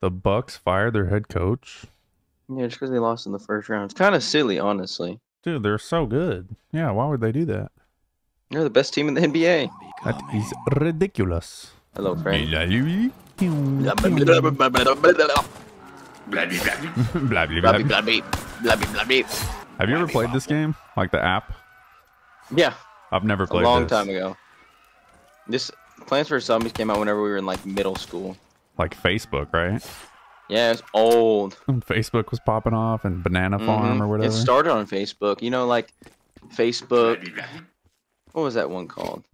The Bucks fired their head coach. Yeah, just because they lost in the first round. It's kind of silly, honestly. Dude, they're so good. Yeah, why would they do that? They're the best team in the NBA. That is ridiculous. Hello, Frank. Have you ever played this game? Like the app? Yeah, I've never played. a long this. time ago. This Plants vs Zombies came out whenever we were in like middle school. Like Facebook, right? Yeah, it's old. Facebook was popping off and Banana Farm Mhm. or whatever. It started on Facebook. You know, like Facebook. What was that one called?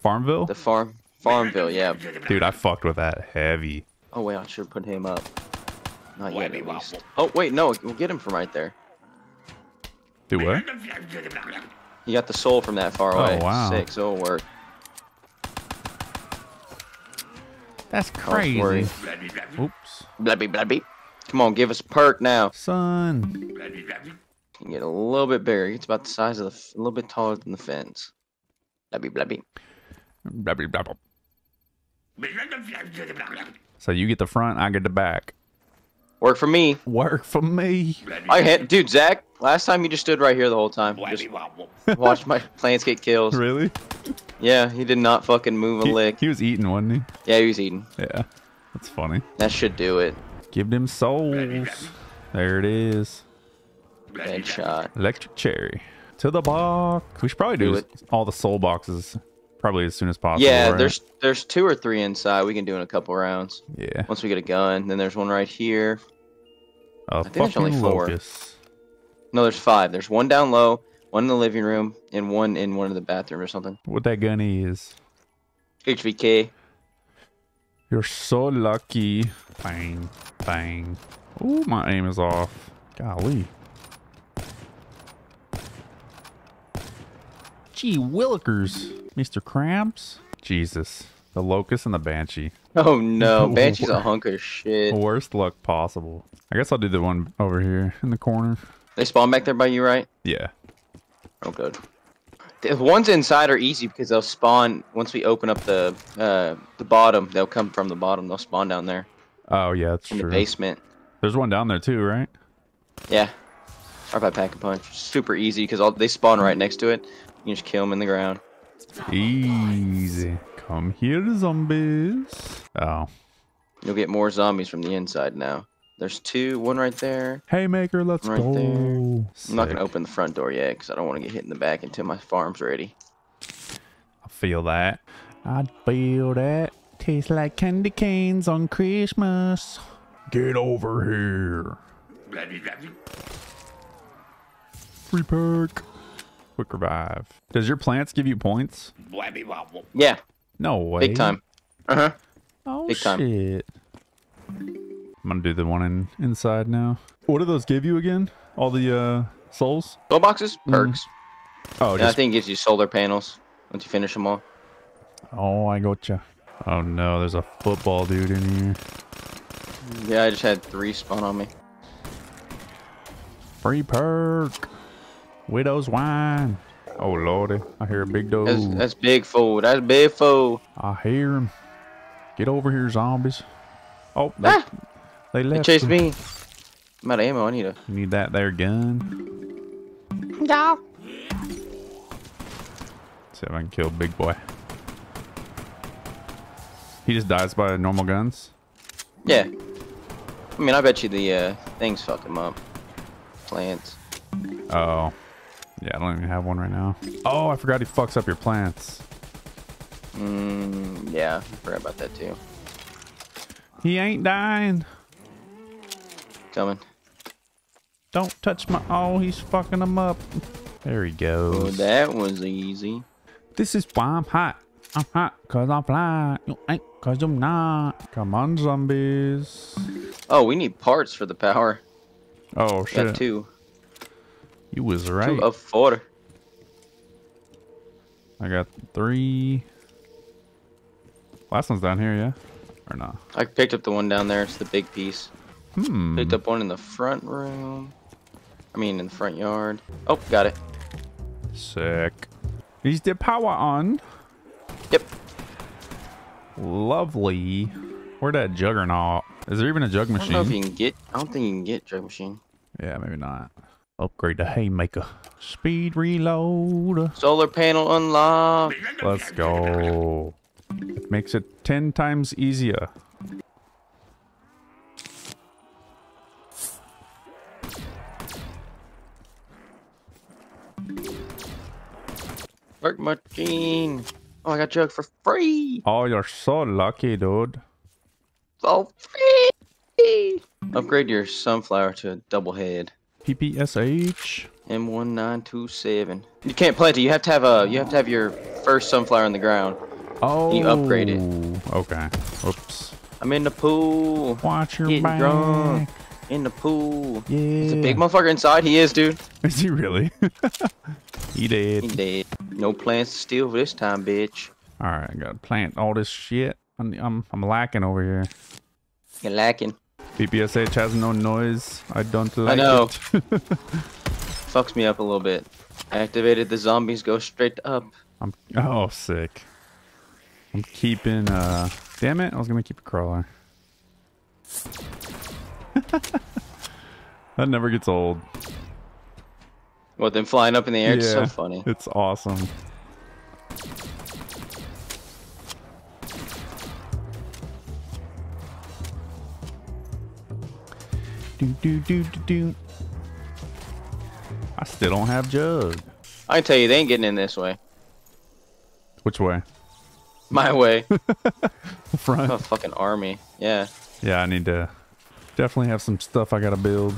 Farmville? The farm Farmville. Yeah. Dude, I fucked with that heavy. Oh wait, I should put him up. Not yet, at least. Oh wait, no, we'll get him from right there. Do what? You got the soul from that far away. Oh, away. wow. Sick, so it'll work. That's Don't worry. crazy. Oops. Blabby blabby. Come on, give us a perk now. Son. Can get a little bit bigger. It's about the size of the, f- a little bit taller than the fence. Blabby blabby. Blah, blah, blah, blah. So you get the front, I get the back. Work for me. Work for me. I hit, dude, Zach. Last time you just stood right here the whole time. Just watched my plants get kills. Really? Yeah, he did not fucking move a He, lick. he was eating, wasn't he? Yeah, he was eating. Yeah. That's funny. That should do it. Give them souls. There it is. Headshot. Electric cherry. To the box. We should probably do, Do it. all the soul boxes probably as soon as possible. Yeah, right? there's there's two or three inside. We can do in a couple rounds. Yeah. Once we get a gun, then there's one right here. A think there's only four. locust. No, there's five. There's one down low, one in the living room, and one in one of the bathroom or something. What that gun is. HVK. You're so lucky. Bang. Bang. Ooh, my aim is off. Golly. Gee willikers. Mr. Cramps. Jesus. The locust and the banshee. Oh no, Banshee's a hunk of shit. Worst luck possible. I guess I'll do the one over here in the corner. They spawn back there by you, right? Yeah. Oh, good. The ones inside are easy because they'll spawn once we open up the uh, the bottom. They'll come from the bottom. They'll spawn down there Oh, yeah, that's in true. the basement. There's one down there too, right? Yeah. Or by pack a punch. Super easy because they spawn right next to it. You can just kill them in the ground. Easy. Come here, zombies. Oh. You'll get more zombies from the inside now. There's two, one right there. Haymaker, let's Right go. there. I'm not gonna open the front door yet because I don't want to get hit in the back until my farm's ready. I feel that. I feel that. Tastes like candy canes on Christmas. Get over here. Free perk. Quick revive. Does your plants give you points? Yeah, No way. big time. Uh huh. Oh Big time. shit. I'm gonna do the one in inside now. What do those give you again? All the uh souls? Soul boxes, perks. Oh, Yeah, I think it gives you solar panels once you finish them all. oh, I gotcha. Oh no, there's a football dude in here. Yeah, I just had three spawn on me. Free perk. Widow's wine. Oh lordy, I hear a big dog. That's, that's big fool. That's big fool. I hear him. Get over here, zombies. Oh, they, Ah! they They left. chased him. me. I'm out of ammo. I need a. You need that there gun. Yeah. See if I can kill big boy. He just dies by normal guns. Yeah. I mean, I bet you the uh, things fuck him up. Plants. Oh. Yeah, I don't even have one right now. Oh, I forgot he fucks up your plants. Mm, yeah, I forgot about that too. He ain't dying. Coming. Don't touch my. Oh, he's fucking them up. There he Oh, goes. that was easy. This is why I'm hot. I'm hot cause I'm fly. You ain't cause I'm not. Come on, zombies. Oh, we need parts for the power. Oh, Got shit. two. You was Two right. of four. I got three. Last one's down here, yeah? Or not? I picked up the one down there. It's the big piece. Hmm. Picked up one in the front room. I mean, in the front yard. Oh, got it. Sick. Is the power on? Yep. Lovely. Where'd that juggernaut? Is there even a jug machine? I don't know if you can get. I don't think you can get jug machine. Yeah, maybe not. Upgrade the haymaker. Speed reload. Solar panel unlocked. Let's go. It makes it 10 times easier. Work machine. Oh, I got jug for free. Oh, you're so lucky, dude. So free. Upgrade your sunflower to a double head. PPSH. M1927. You can't plant it. You have to have a. You have to have your first sunflower in the ground. Oh. You upgrade it. Okay. Oops. I'm in the pool. Watch your Getting back. drunk. In the pool. Yeah. Is a big motherfucker inside? He is, dude. Is he really? he did. He dead. No plans to steal for this time, bitch. All right, I gotta plant all this shit. I'm I'm, I'm lacking over here. You're lacking. PPSH has no noise. I don't like it. I know. it. Fucks me up a little bit. Activated. The zombies go straight up. I'm oh sick. I'm keeping uh damn it, I was gonna keep a crawler. that never gets old. What, them flying up in the air? It's so funny. It's awesome. Do do do do do. I still don't have jug. I can tell you, they ain't getting in this way. Which way? My way. The front. a fucking army. Yeah. Yeah, I need to definitely have some stuff I gotta build.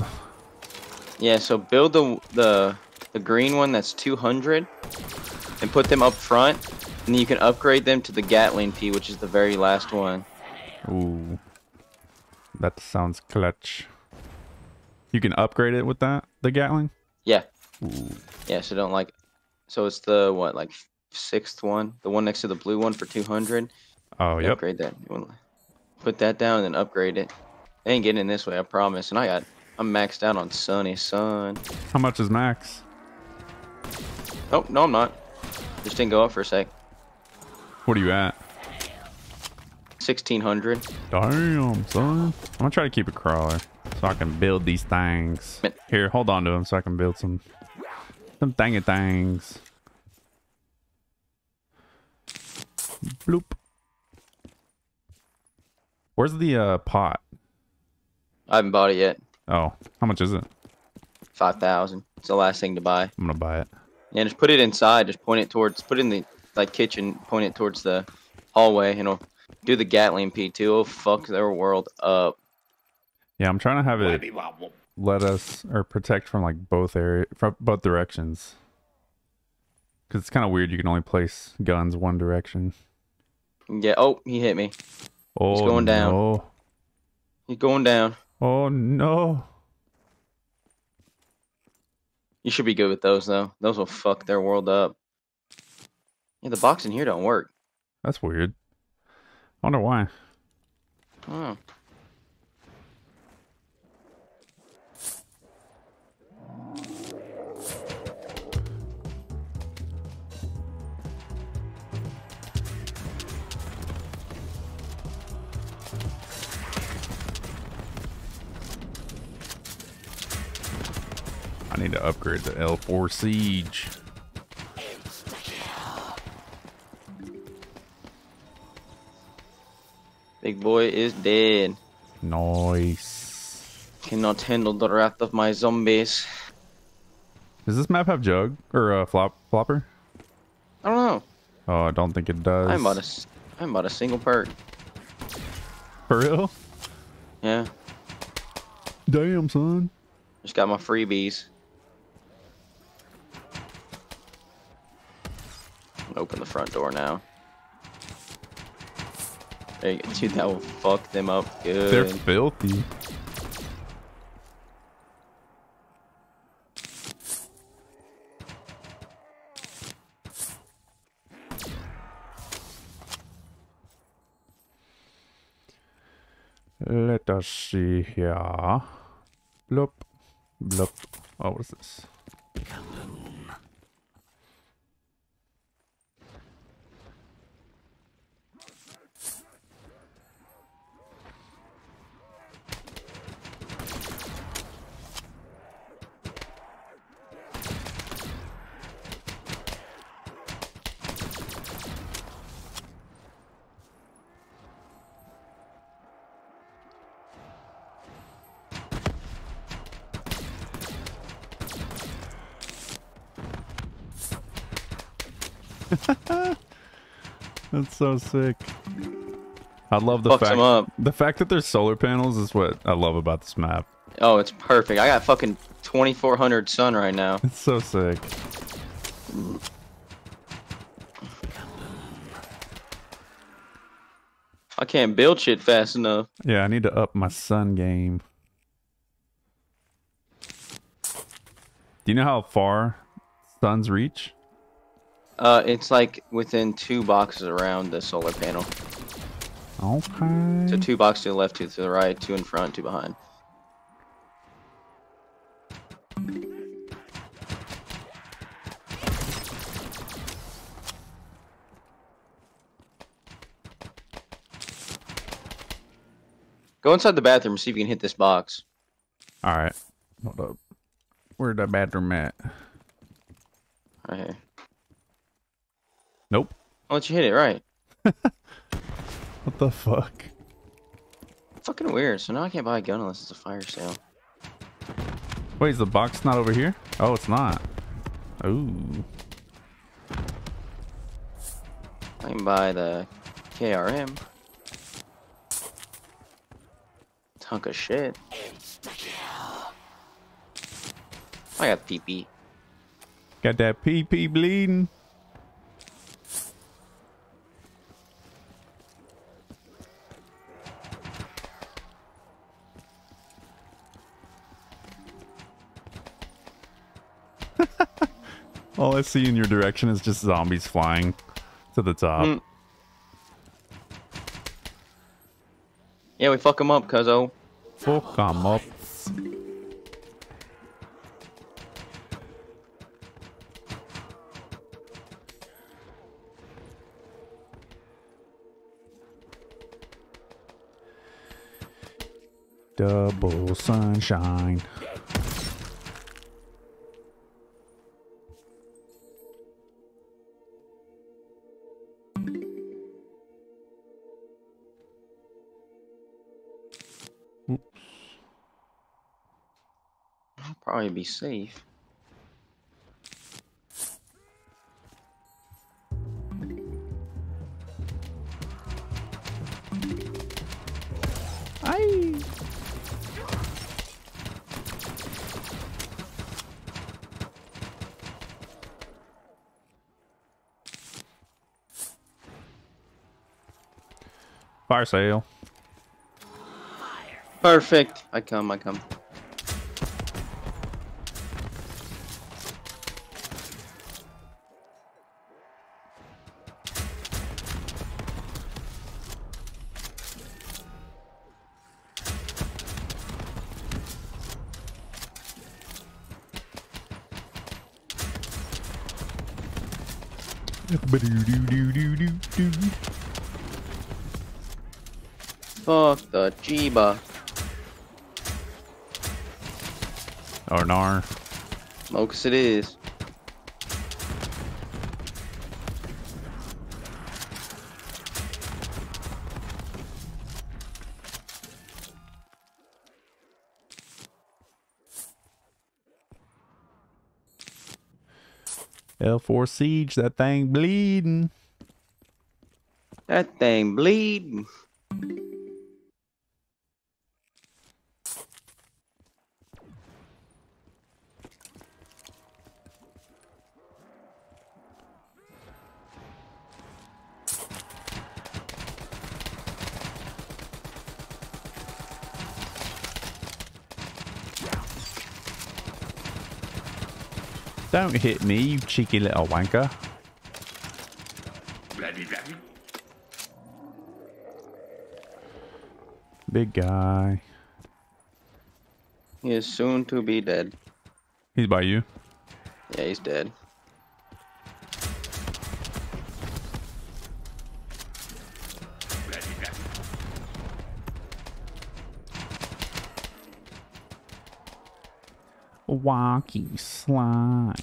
Yeah, so build the the the green one that's 200 and put them up front and then you can upgrade them to the Gatling Pea, which is the very last one. Ooh. That sounds clutch. You can upgrade it with that, the Gatling? Yeah. Ooh. Yeah, so don't like so it's the what like sixth one, the one next to the blue one for 200. Oh, yep. Upgrade that. Put that down and then upgrade it. They ain't getting in this way, I promise. And I got I'm maxed out on Sunny Sun. How much is max? Oh, no, I'm not. Just didn't go up for a sec. What are you at? 1600. Damn, son. I'm gonna try to keep a crawler so I can build these things. Here, hold on to them so I can build some some thingy things. Bloop. Where's the uh, pot? I haven't bought it yet. Oh, how much is it? 5000 It's the last thing to buy. I'm gonna buy it. Yeah, just put it inside. Just point it towards, put it in the like kitchen, point it towards the hallway, and it'll do the Gatling P2. Oh, fuck their world up. Yeah, I'm trying to have it let us or protect from like both area from both directions. Cause it's kind of weird. You can only place guns one direction. Yeah. Oh, he hit me. Oh, he's going down. no. He's going down. Oh no. You should be good with those though. Those will fuck their world up. Yeah, the box in here don't work. That's weird. I wonder why. Oh. Need to upgrade the L4 Siege. Big boy is dead. Nice. Cannot handle the wrath of my zombies. Does this map have jug or uh, flop flopper? I don't know. Oh, I don't think it does. I haven't bought a, s- I haven't bought a single perk. For real? Yeah. Damn, son. Just got my freebies. Open the front door now. There you go. Dude, that will fuck them up good. They're filthy. Let us see here. Bloop. Bloop. Oh, what is this? That's so sick. I love the Fucks fact the fact that there's solar panels is what I love about this map. Oh, it's perfect. I got fucking 2400 sun right now. It's so sick. I can't build shit fast enough. Yeah, I need to up my sun game. Do you know how far suns reach? Uh, it's like within two boxes around the solar panel. Okay. So two boxes to the left, two to the right, two in front, two behind. Go inside the bathroom, see if you can hit this box. All right. Hold up. Where'd the bathroom at? Right here. Let you hit it right. What the fuck? Fucking weird. So now I can't buy a gun unless it's a fire sale. Wait, is the box not over here? Oh, it's not. Ooh. I can buy the KRM. Hunk of shit. I got PP. Got that PP bleeding. All I see in your direction is just zombies flying to the top. Mm. Yeah, we fuck them up, cuzzo. them up. Double sunshine. I'll be safe. Aye. Fire sale. Perfect. I come, I come. Fuck the Jeeba. Or nar. Oh, Mocus it is. L4 siege, that thing bleeding. That thing bleed. Don't hit me, you cheeky little wanker. Big guy. He is soon to be dead. He's by you. Yeah, he's dead. Wonky slime.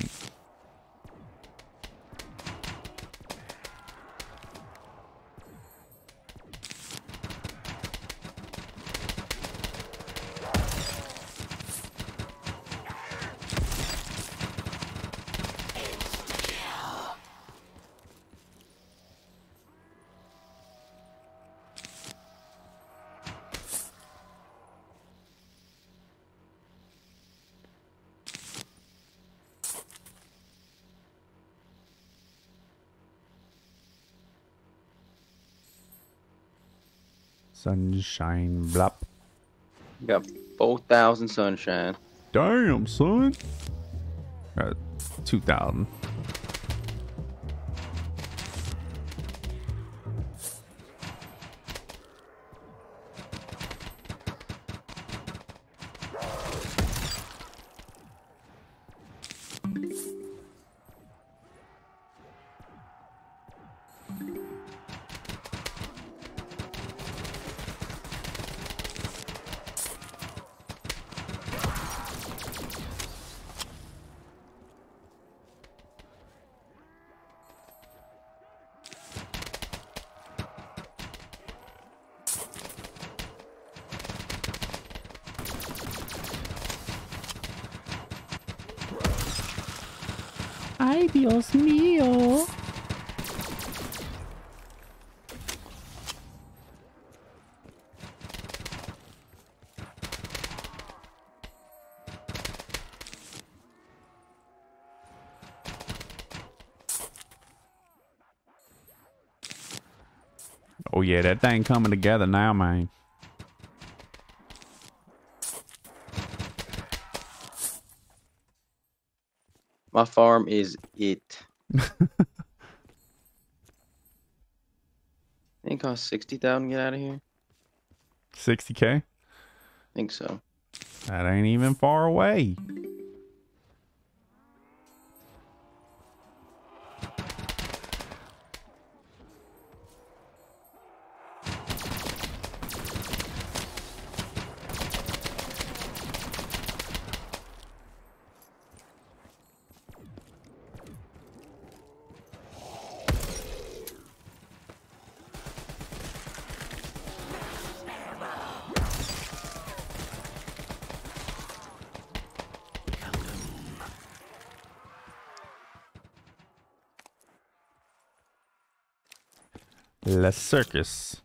Sunshine blop. Got 4,000 sunshine. Damn, son. Uh, got 2,000. Ay, Dios mío. Oh yeah, that thing coming together now, man. My farm is it. It costs 60,000 to get out of here. 60k? I think so. That ain't even far away. Le circus.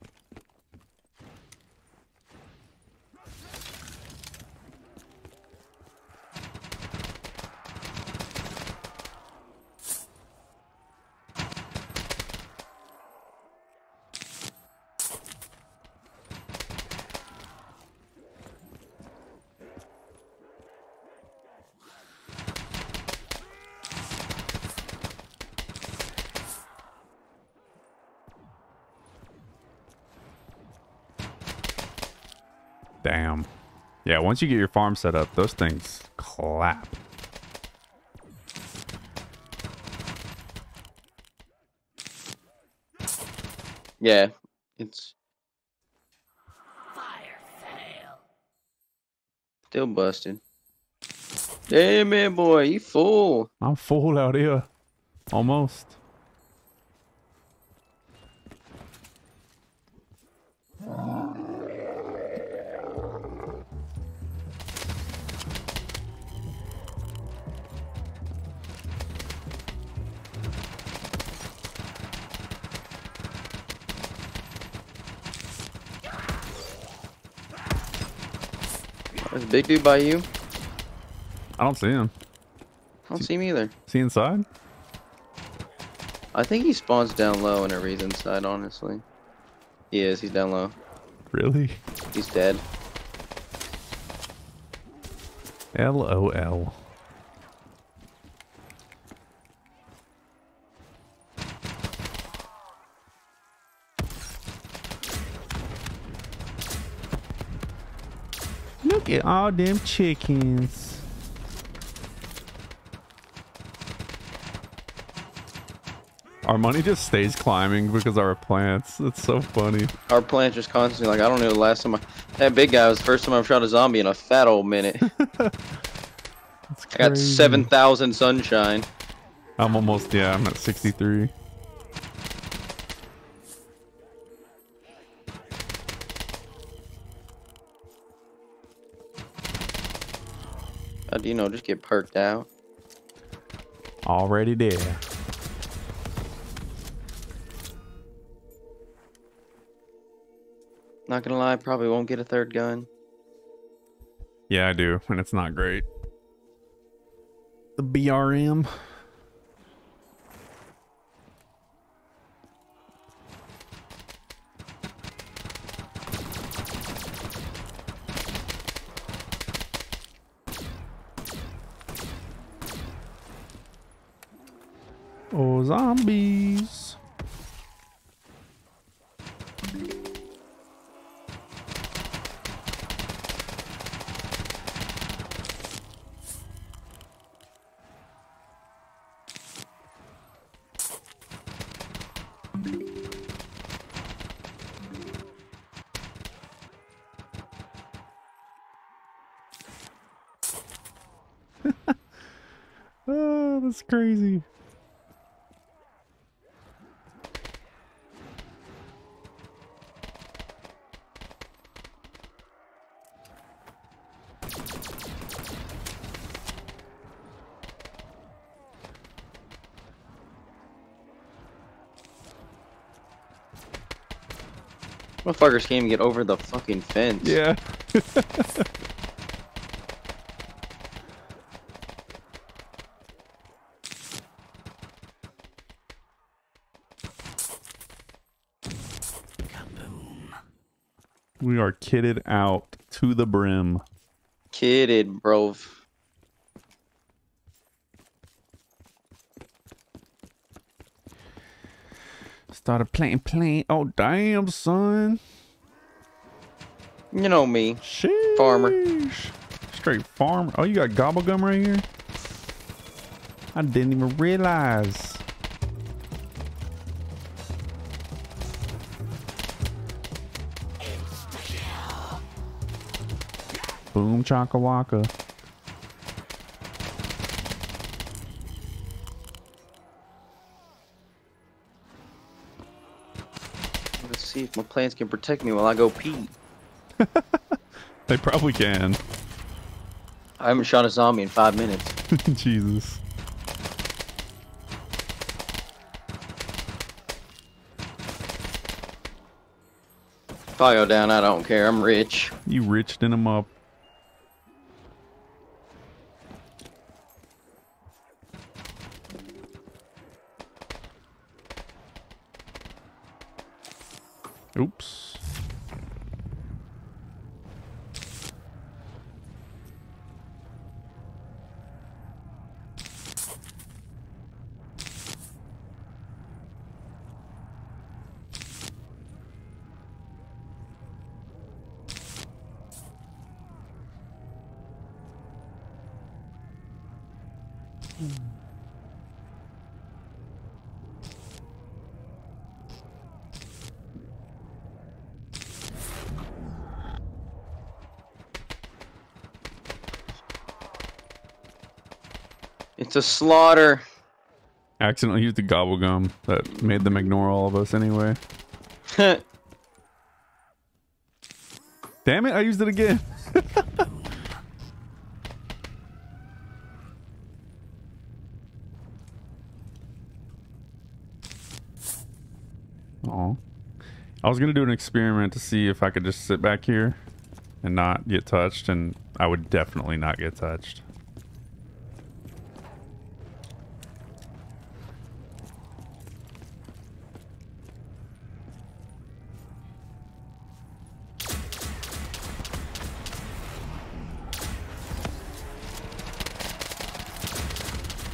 Damn. Yeah, once you get your farm set up, those things clap. Yeah, it's still busted. Damn it, boy, you fool. I'm full out here. Almost. There's a big dude by you. I don't see him. I don't see him either. See inside? I think he spawns down low and a reason side, honestly. He is, he's down low. Really? He's dead. LOL. Look at all them chickens. Our money just stays climbing because our plants. It's so funny. Our plants just constantly like I don't know the last time I that big guy was the first time I've shot a zombie in a fat old minute. I got seven thousand sunshine. I'm almost yeah, I'm at 63. How do you know? Just get perked out. Already there. Not gonna lie, probably won't get a third gun. Yeah, I do, and it's not great. The BRM. Oh, zombies. oh, that's crazy. Motherfuckers can't even get over the fucking fence. Yeah. We are kitted out to the brim. Kidded, bro. Started playing, playing. Oh, damn, son. You know me. Sheesh. Farmer. Straight farmer. Oh, you got gobble gum right here? I didn't even realize. Boom chaka waka. My plants can protect me while I go pee. They probably can. I haven't shot a zombie in five minutes. Jesus. If I go down, I don't care. I'm rich. You riched in them up. Oops. It's a slaughter. Accidentally used the gobble gum that made them ignore all of us anyway. Damn it, I used it again. Oh. I was gonna do an experiment to see if I could just sit back here and not get touched, and I would definitely not get touched.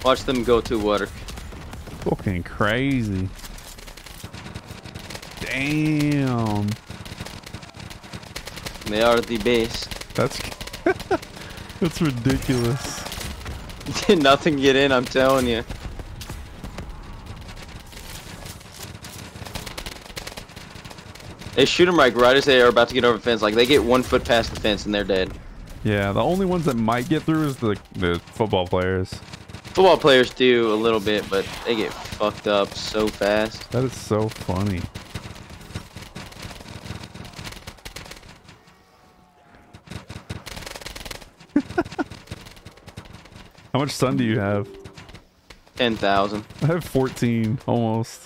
Watch them go to water. Fucking crazy. Damn. They are the best. That's that's ridiculous. Did nothing get in, I'm telling you. They shoot them like right as they are about to get over the fence. Like they get one foot past the fence and they're dead. Yeah, the only ones that might get through is the the football players. Football players do a little bit, but they get fucked up so fast. That is so funny. How much sun do you have? Ten thousand. I have 14 almost.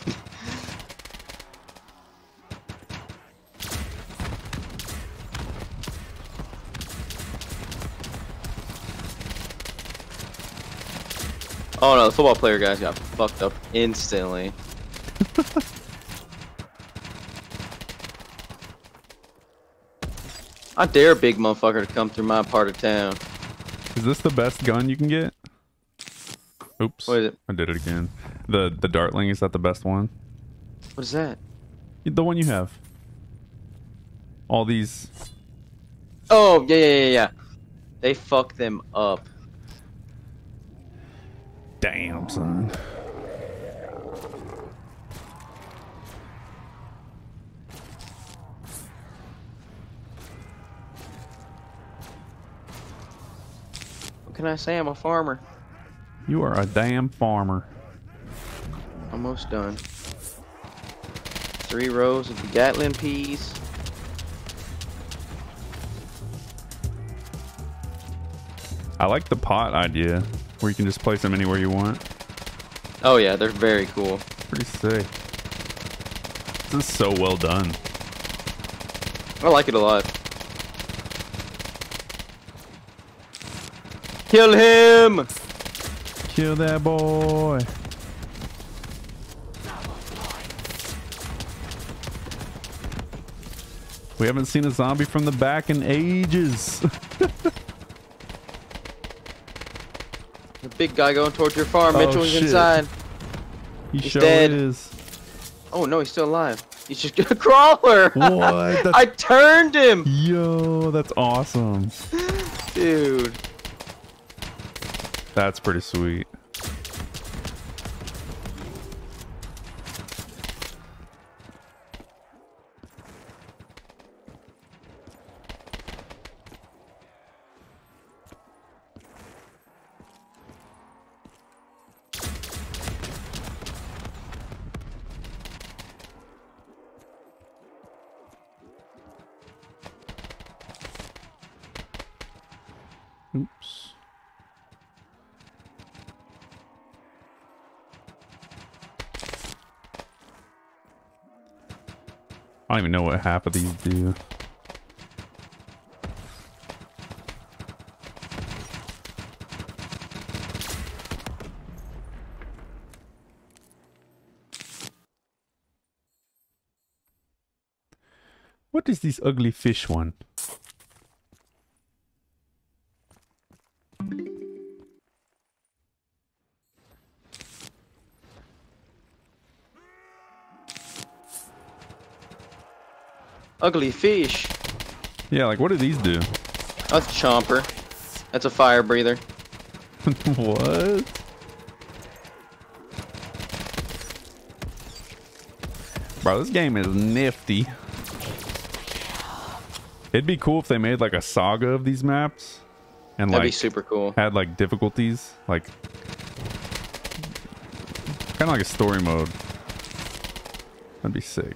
Oh no, the football player guys got fucked up instantly. I dare a big motherfucker to come through my part of town. Is this the best gun you can get? Oops. What is it? I did it again. The the dartling is that the best one? What is that? The one you have. All these Oh yeah yeah yeah yeah. They fuck them up. Damn son. What can I say? I'm a farmer. You are a damn farmer. Almost done. Three rows of the Gatling peas. I like the pot idea where you can just place them anywhere you want. Oh yeah, they're very cool. Pretty sick. This is so well done. I like it a lot. Kill him! Kill that boy. We haven't seen a zombie from the back in ages. The big guy going towards your farm. Oh, Mitchell's shit. inside. he He's sure dead. is. Oh no, he's still alive. He's just a crawler. What? I turned him, Yo, that's awesome. dude. That's pretty sweet. Oops. I don't even know what half of these do. What is this ugly fish one? Ugly fish. Yeah, like what do these do? That's Chomper. That's a fire breather. what? Bro, this game is nifty. It'd be cool if they made like a saga of these maps and That'd be like super cool. had like difficulties, like kind of like a story mode. That'd be sick.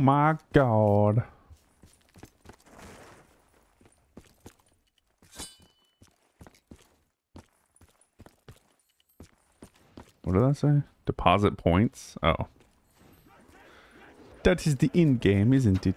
my god. What did I say? Deposit points? Oh. That is the in game, isn't it?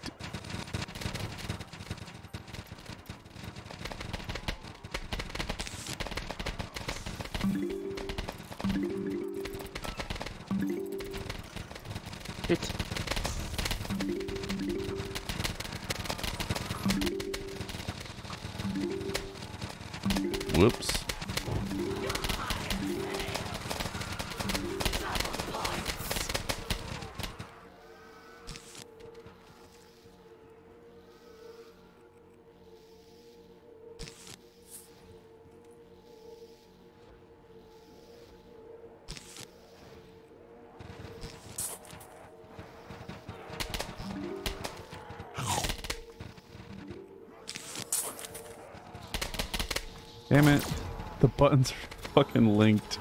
Linked.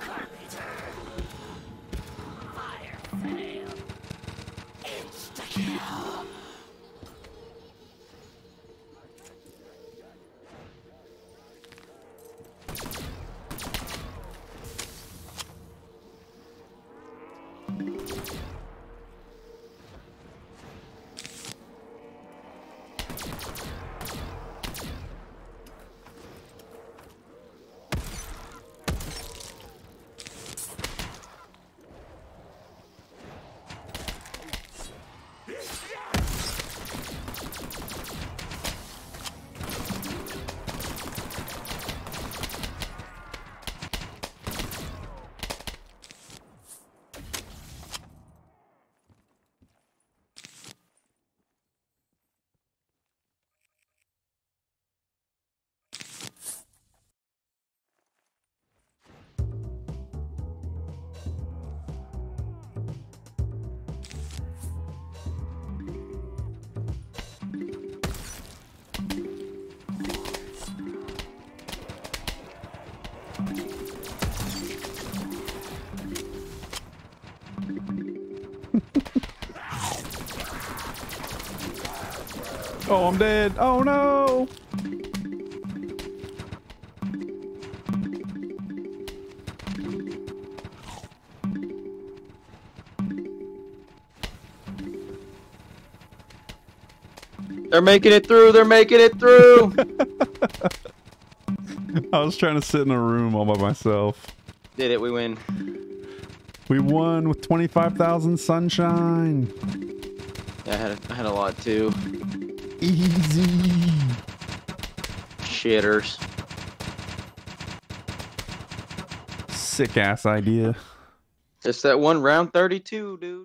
Oh, I'm dead. Oh no. They're making it through. They're making it through. I was trying to sit in a room all by myself. Did it. We win. We won with 25,000 sunshine. Yeah, I had a, I had a lot too. Easy. Shitters. Sick ass idea. Just that one round 32, dude.